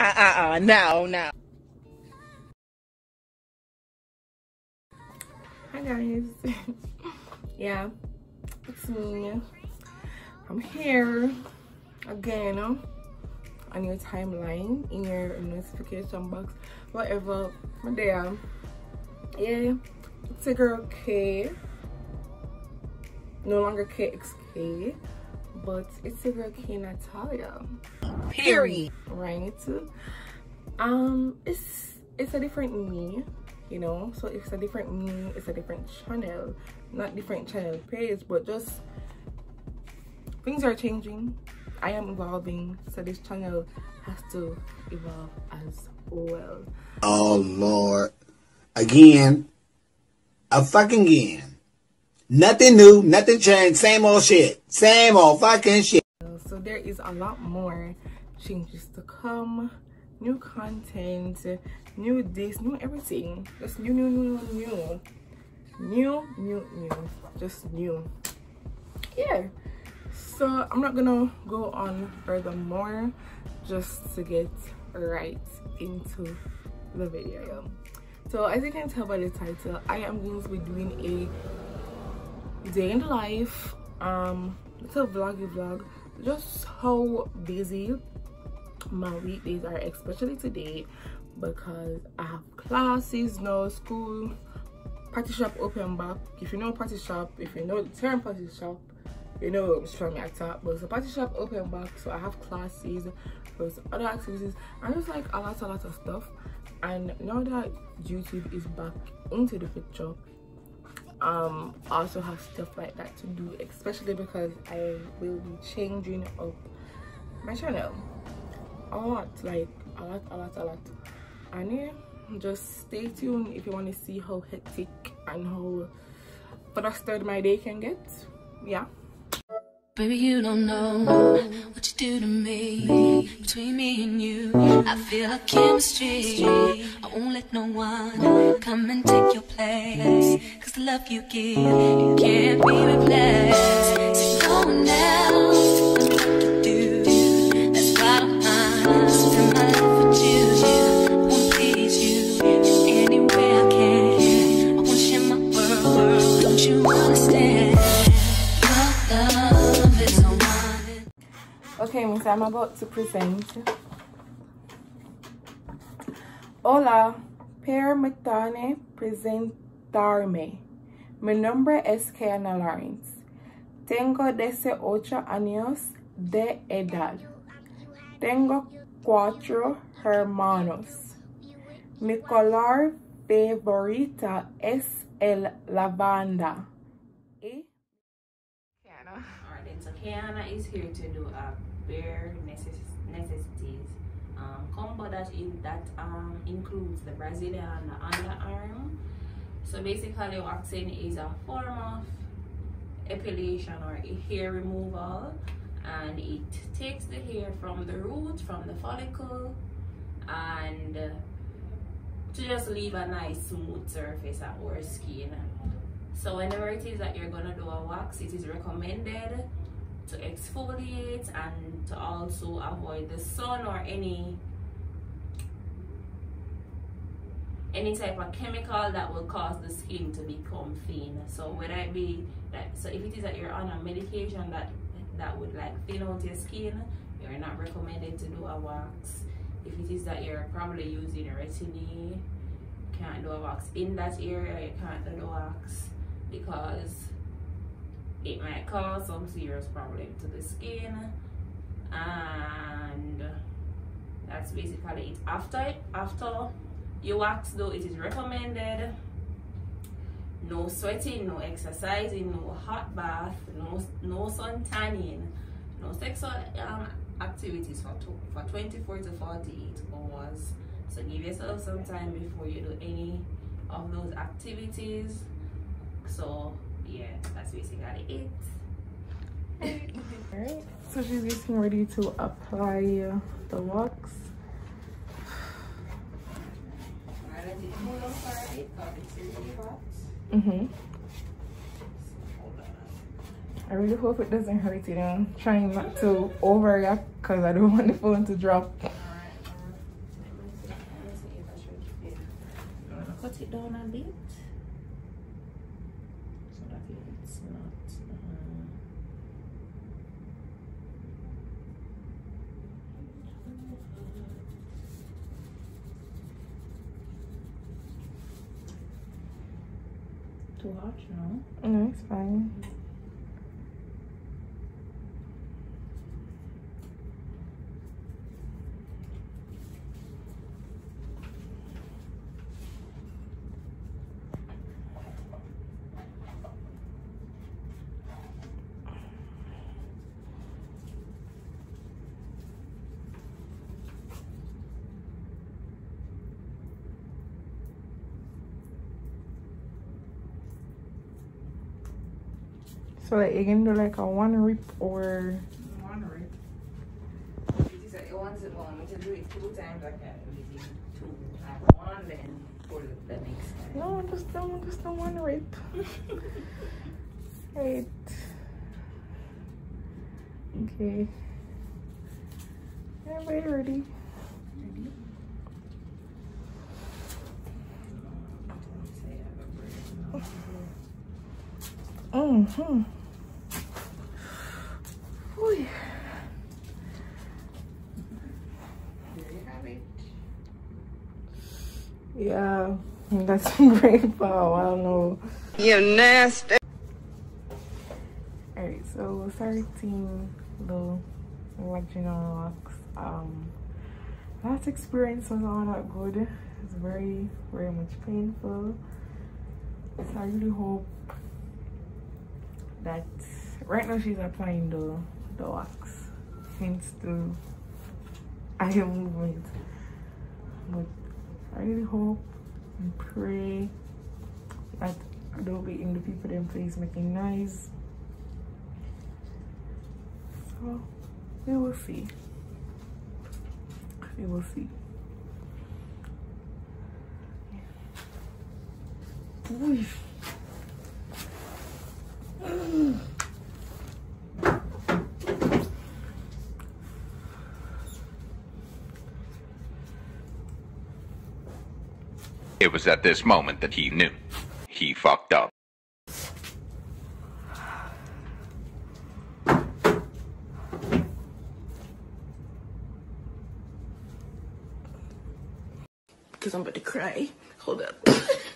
Uh-uh, no, no. Hi guys. yeah, it's me. I'm here again on your timeline in your notification box. Whatever, I'm there. Yeah, it's a girl K. No longer KXK, but it's a girl K Natalia. Period. Right? Um, it's it's a different me you know? So it's a different me it's a different channel. Not different channel page but just things are changing. I am evolving so this channel has to evolve as well. Oh lord. Again. A fucking again nothing new nothing changed same old shit same old fucking shit. So there is a lot more changes to come. New content new this new everything. Just new new new new new. New new just new. Yeah. So i'm not gonna go on furthermore just to get right into the video. So as you can tell by the title i am going to be doing a day in the life. Um little vloggy vlog just how busy my weekdays are especially today because i have classes no school party shop open back if you know party shop if you know the term party shop you know it's from my top but the party shop open back so i have classes there's other activities. And just like a lot a lot of stuff. And now that youtube is back into the picture um also have stuff like that to do especially because i will be changing up my channel a lot like a lot a lot a lot. And yeah just stay tuned if you want to see how hectic and how flustered my day can get. Yeah. Baby, you don't know what you do to me. Between me and you, I feel a chemistry. I won't let no one come and take your place. Cause the love you give, you can't be replaced. So no one else Okay, I'm about to present. Hola, permítame presentarme. Mi nombre es Kayana Lawrence. Tengo 18 años de edad. Tengo cuatro hermanos. Mi color favorita es el lavanda. Y Kayana. Alright then, so Kayana is here to do a bare necess- necessities um, combo that in that um, includes the Brazilian underarm. So basically waxing is a form of epilation or hair removal and it takes the hair from the root, from the follicle and uh, to just leave a nice smooth surface our skin. So whenever it is that you're gonna do a wax, it is recommended to exfoliate and to also avoid the sun or any any type of chemical that will cause the skin to become thin. So whether it be that so if it is that you're on a medication that that would like thin out your skin, you're not recommended to do a wax. If it is that you're probably using a retinol can't do a wax in that area, you can't do the wax because it might cause some serious problem to the skin and that's basically it. After after you wax though it is recommended no sweating no exercising no hot bath no no sun tanning no sexual um, activities for, tw- for 24 to 48 hours. So give yourself some time before you do any of those activities. So yeah, that's basically it. Alright, so she's getting ready to apply uh, the wax. Mm-hmm. I really hope it doesn't hurt You I'm trying not to overreact because I don't want the phone to drop. Cut it down a bit. Too. No, it's fine. So like you can do like a one rip or One rip. It is a, once one, to do it two times can do it two. One then the next time. no just do just the one rip. Eight. Okay. Everybody ready? Say I have a break. Mm-hmm. There you have it. Yeah, that's great power. I don't know. You nasty. Alright, so starting the vaginal locks. Um, last experience was all that good. It's very, very much painful. So I really hope that right now she's applying the the wax, hence the eye movement. But I really hope and pray that I don't be in the people them place making noise. So we will see. We will see. Ooh. It was at this moment that he knew. He fucked up. Because I'm about to cry. Hold up.